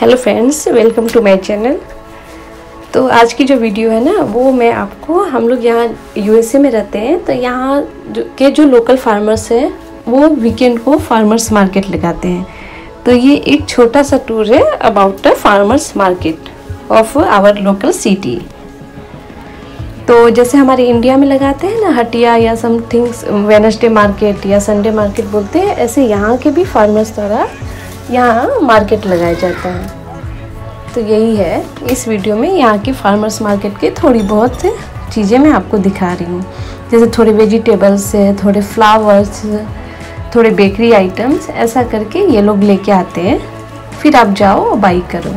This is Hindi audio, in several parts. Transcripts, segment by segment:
Hello friends welcome to my channel तो आज की जो वीडियो है ना, वो मैं आपको, हम लोग यहाँ यूएसए में रहते हैं तो यहाँ जो, के जो लोकल फार्मर्स हैं, वो वीकेंड को फार्मर्स मार्केट लगाते हैं। तो ये एक छोटा सा टूर है about the farmers market of our local city तो जैसे हमारे इंडिया में लगाते हैं ना, हटिया या समथिंग्स वेनसडे मार्केट या संडे मार्केट बोलते हैं, ऐसे यहाँ के भी फार्मर्स द्वारा यहाँ मार्केट लगाया जाता है। तो यही है, इस वीडियो में यहाँ की फार्मर्स मार्केट की थोड़ी बहुत चीज़ें मैं आपको दिखा रही हूँ। जैसे थोड़े वेजिटेबल्स है, थोड़े फ्लावर्स थोड़े बेकरी आइटम्स ऐसा करके ये लोग लेके आते हैं। फिर आप जाओ और बाई करो।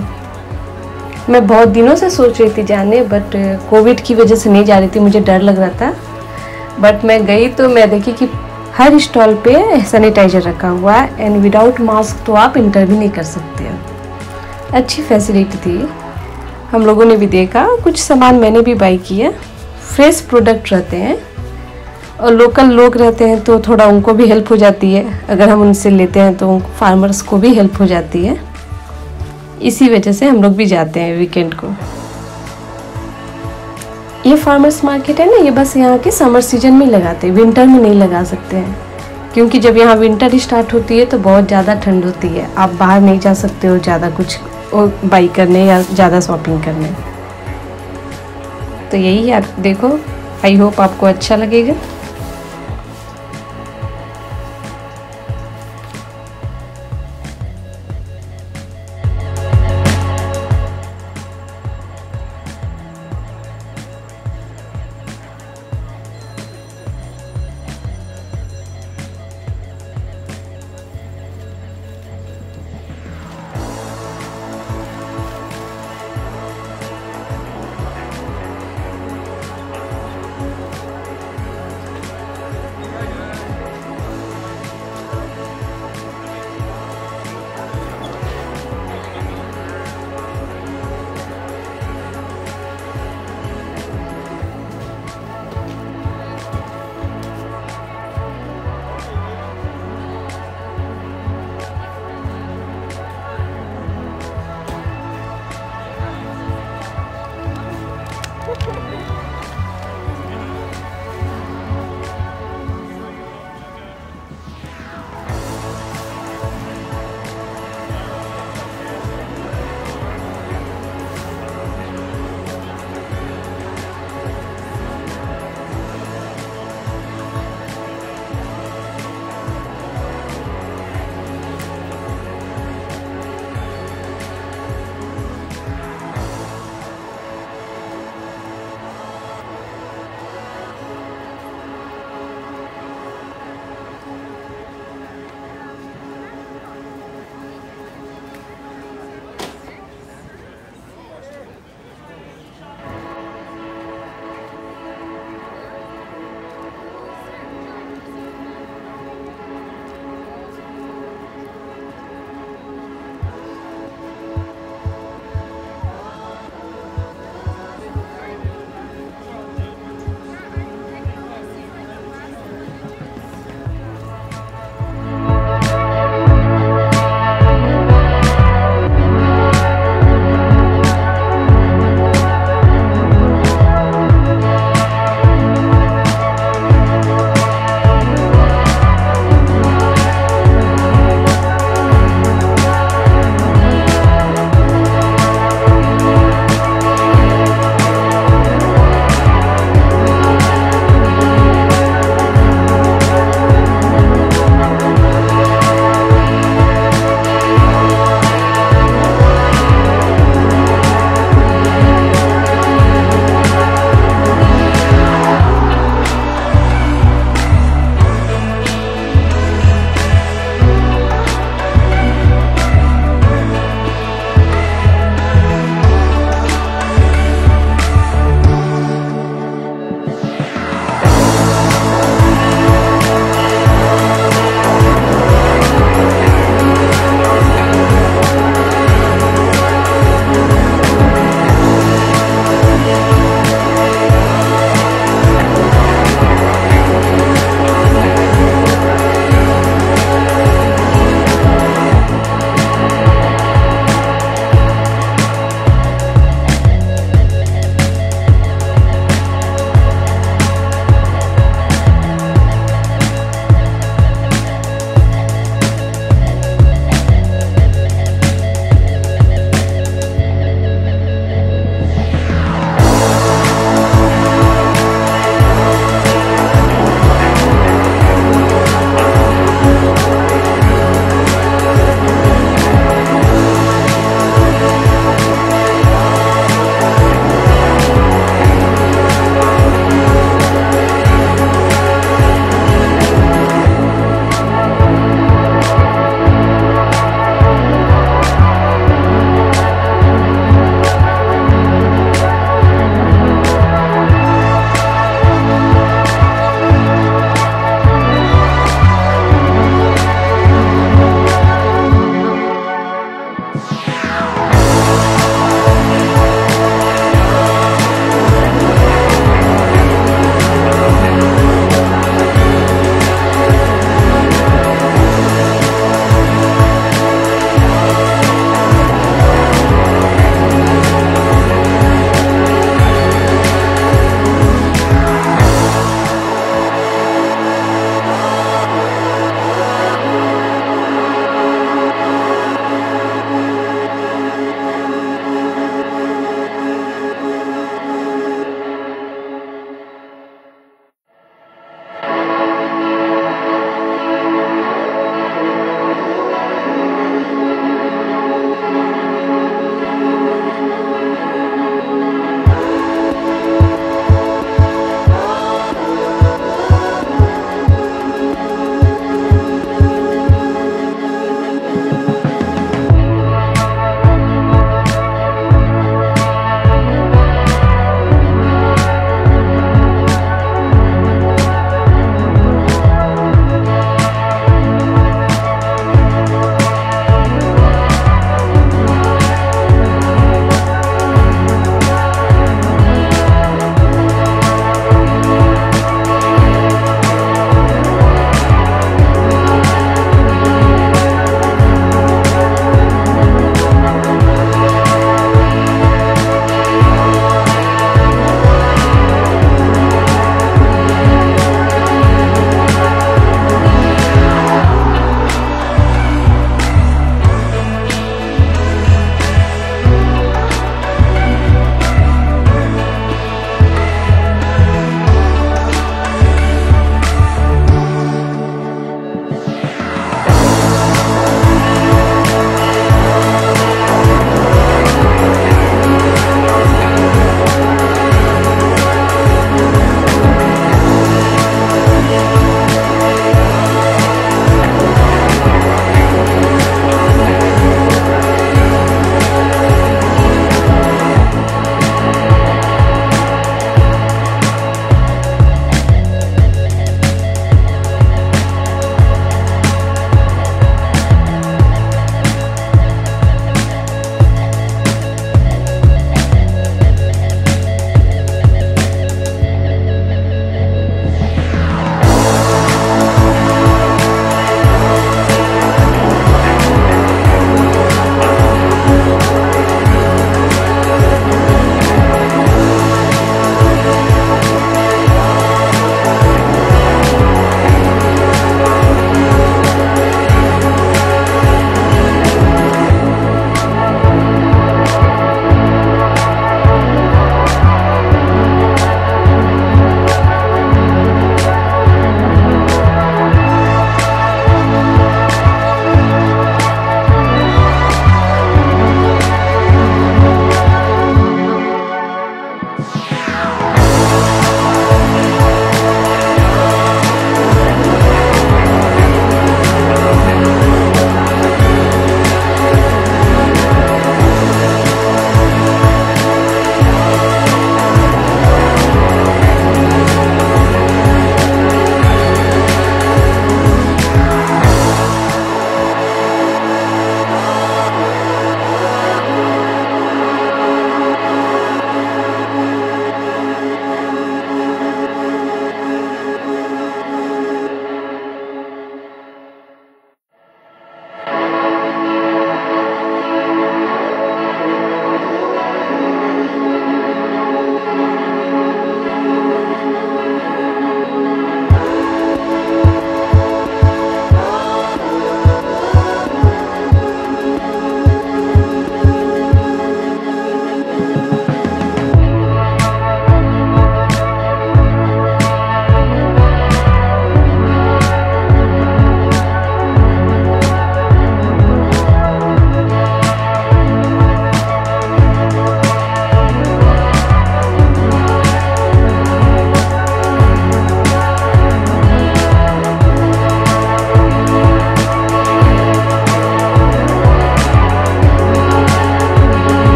मैं बहुत दिनों से सोच रही थी जाने बट कोविड की वजह से नहीं जा रही थी, मुझे डर लग रहा था। बट मैं गई तो मैं देखी कि हर स्टॉल पे सैनिटाइजर रखा हुआ है एंड विदाउट मास्क तो आप इंटर भी नहीं कर सकते अच्छी फैसिलिटी थी। हम लोगों ने भी देखा, कुछ सामान मैंने भी बाई किया। फ्रेश प्रोडक्ट रहते हैं, और लोकल लोग रहते हैं तो थोड़ा उनको भी हेल्प हो जाती है। अगर हम उनसे लेते हैं तो फार्मर्स को भी हेल्प हो जाती है। इसी वजह से हम लोग भी जाते हैं वीकेंड को। ये फार्मर्स मार्केट है ना, ये बस यहाँ के समर सीज़न में लगाते हैं विंटर में नहीं लगा सकते हैं। क्योंकि जब यहाँ विंटर स्टार्ट होती है तो बहुत ज़्यादा ठंड होती है। आप बाहर नहीं जा सकते हो ज़्यादा कुछ बाई करने या ज़्यादा शॉपिंग करने। तो यही है, देखो आई होप आपको अच्छा लगेगा।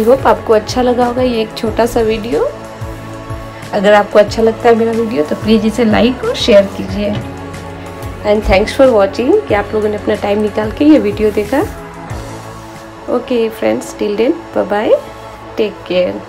आई होप आपको अच्छा लगा होगा ये एक छोटा सा वीडियो। अगर आपको अच्छा लगता है मेरा वीडियो तो प्लीज़ इसे लाइक और शेयर कीजिए। एंड थैंक्स फॉर वॉचिंग कि आप लोगों ने अपना टाइम निकाल के ये वीडियो देखा। Okay friends till then bye bye take care